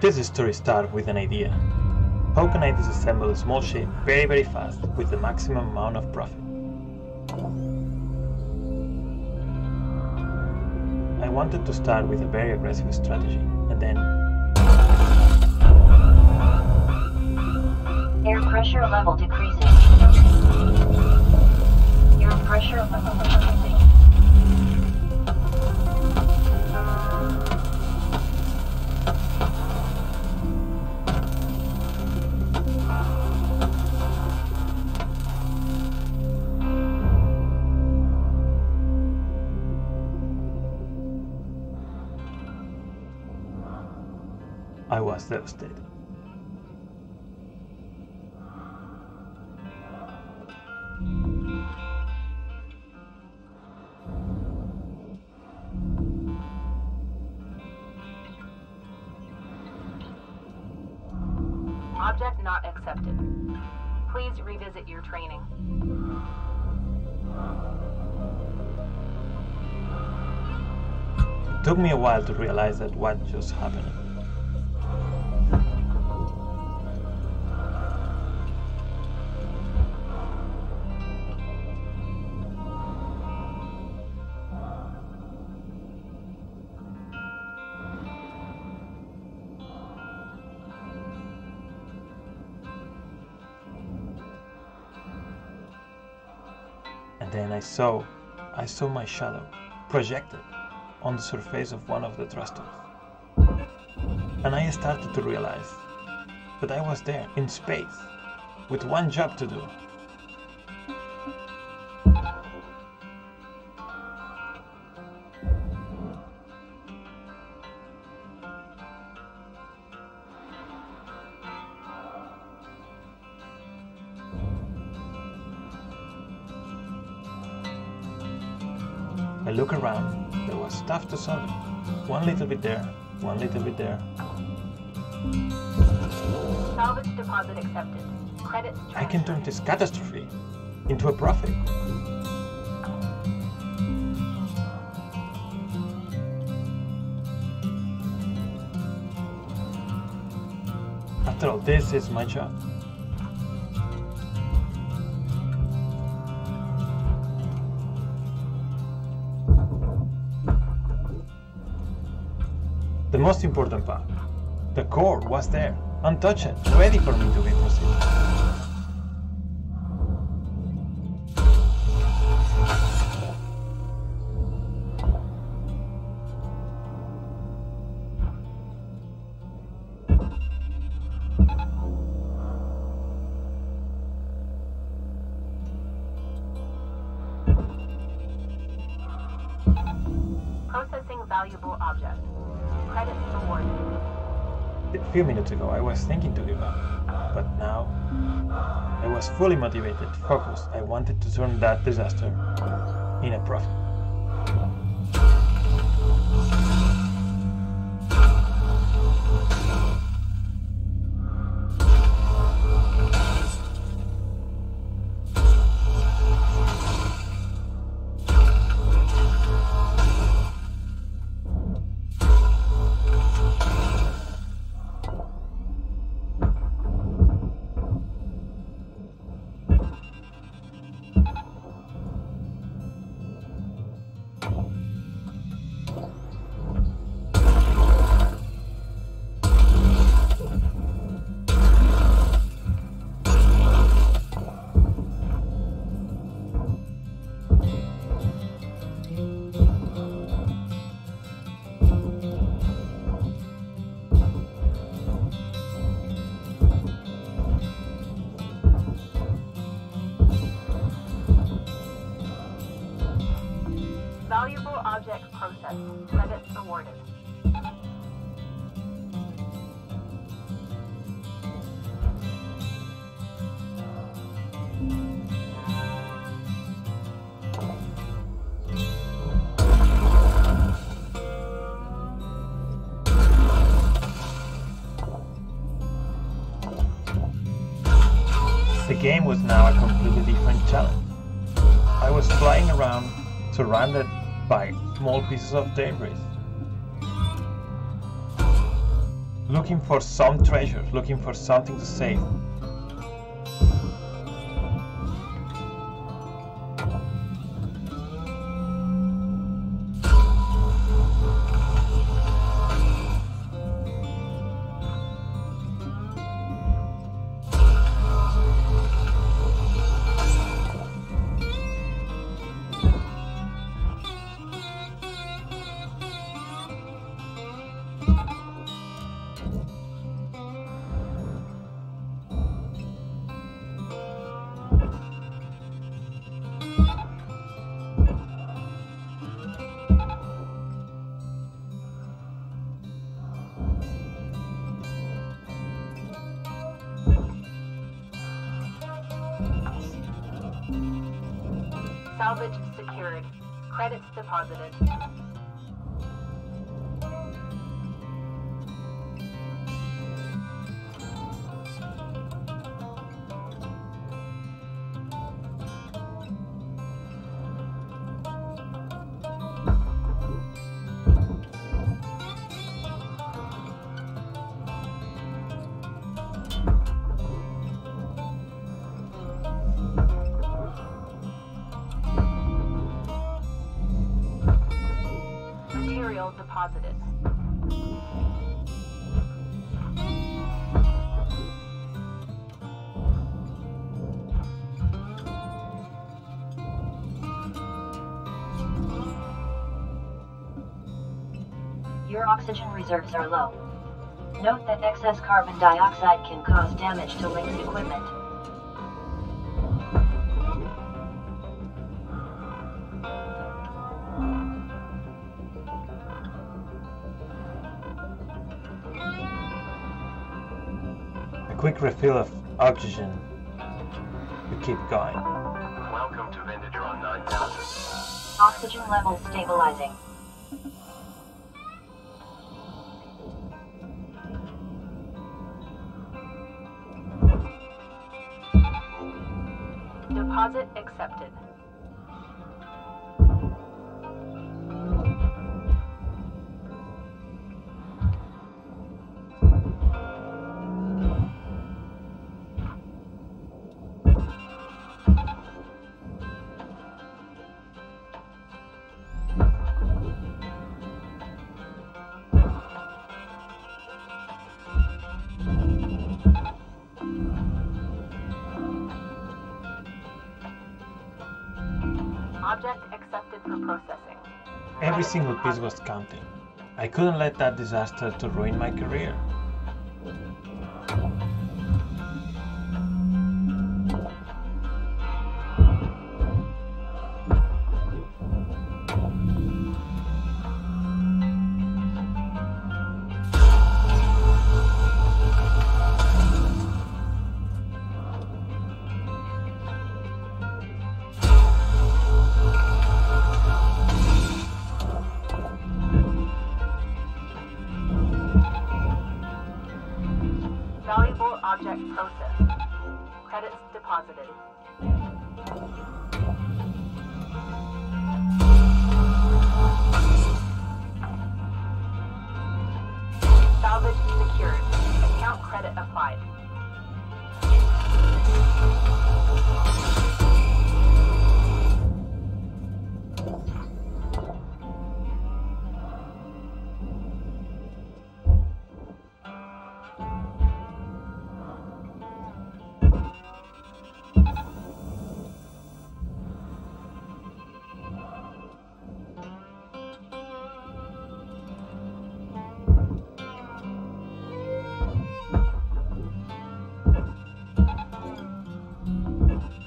This story starts with an idea. How can I disassemble a small ship very very fast with the maximum amount of profit? I wanted to start with a very aggressive strategy and then Air pressure level decreasing. Air pressure level decreasing. Was devastated. Object not accepted. Please revisit your training. It took me a while to realize that what just happened. Then I saw, I saw my shadow projected on the surface of one of the thrusters. And I started to realize that I was there in space with one job to do. I look around, there was stuff to solve. One little bit there, one little bit there. Salvage deposit accepted. Credits I can turn this catastrophe into a profit. After all, this is my job. The most important part. The core was there, untouched, ready for me to be A few minutes ago, I was thinking to give up, but now I was fully motivated, focused. I wanted to turn that disaster in a profit. Game was now a completely different challenge. I was flying around, surrounded by small pieces of debris. looking for some treasure, looking for something to save. Salvage secured. Credits deposited. Your oxygen reserves are low. Note that excess carbon dioxide can cause damage to LYNX equipment. A quick refill of oxygen. We keep going. Welcome to Vendidron 9000. Oxygen levels stabilizing. Deposit accepted. Processing. Every single piece was counting. I couldn't let that disaster to ruin my career.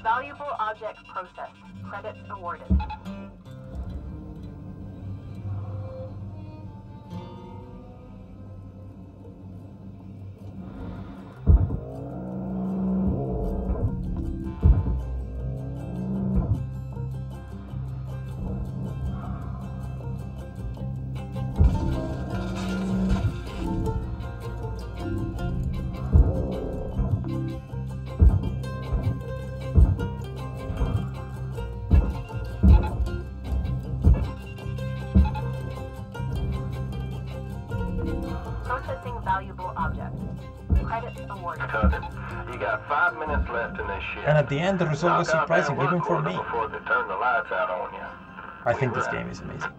Valuable object processed. Credits awarded. And at the end, the result was Knock out that surprising, even for me. Before they turn the lights out on you. I think this game is amazing.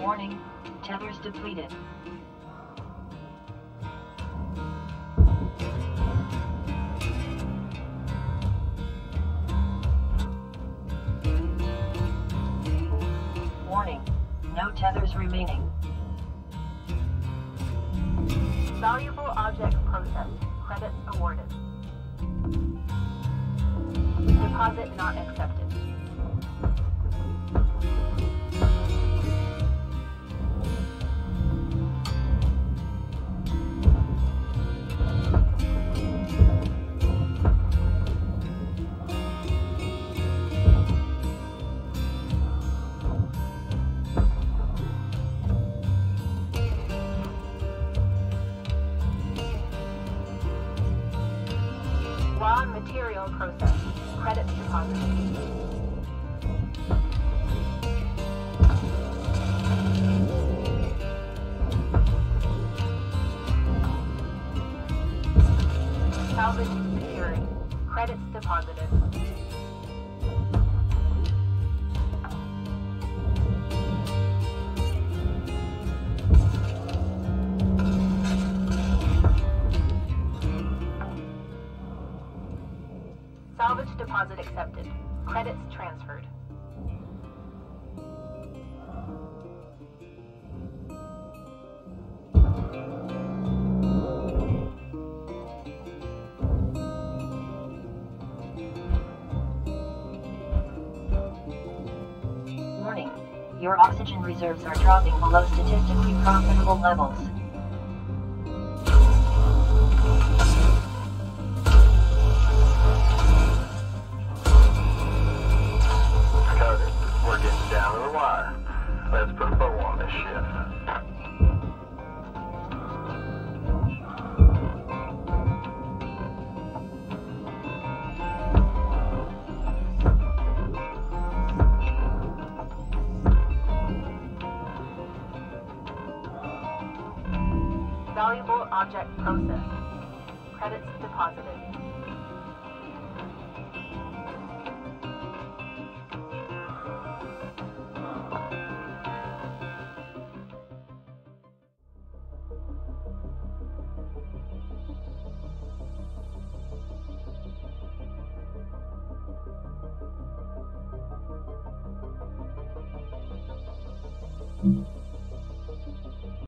Warning, tethers depleted. Warning, no tethers remaining. Valuable object processed. Credits awarded. Deposit not accepted. Deposited. Salvage deposit accepted. Credits transferred. Your oxygen reserves are dropping below statistically profitable levels. Object processed. Credits deposited.